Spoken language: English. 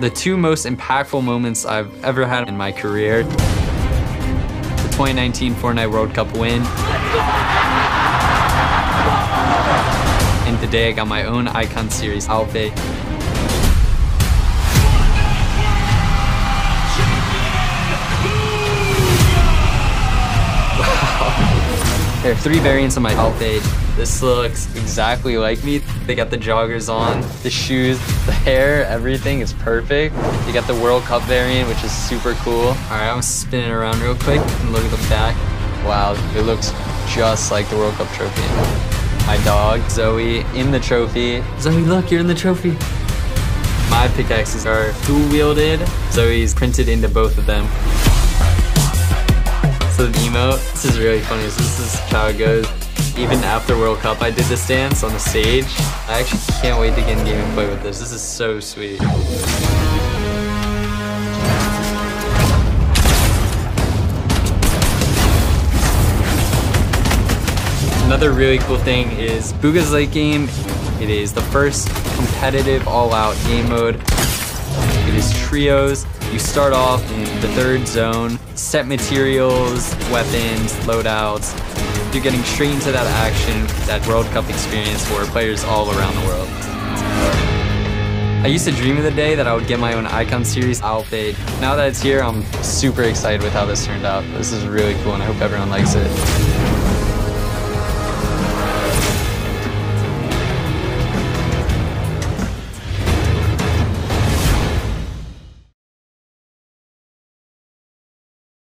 The two most impactful moments I've ever had in my career. The 2019 Fortnite World Cup win. And today I got my own Icon Series outfit. There are three variants of my outfit. This looks exactly like me. They got the joggers on, the shoes, the hair, everything is perfect. You got the World Cup variant, which is super cool. All right, I'm spinning around real quick and look at the back. Wow, it looks just like the World Cup trophy. My dog, Zoe, in the trophy. Zoe, look, you're in the trophy. My pickaxes are dual-wielded. Zoe's printed into both of them. Emote, this is really funny. This is how it goes. Even after World Cup, I did this dance on the stage. I actually can't wait to get in game and play with this. This is so sweet. Another really cool thing is Bugha's Late Game. It is the first competitive all-out game mode. It is trios. You start off in the third zone, set materials, weapons, loadouts. You're getting straight into that action, that World Cup experience for players all around the world. I used to dream of the day that I would get my own Icon Series outfit. Now that it's here, I'm super excited with how this turned out. This is really cool and I hope everyone likes it.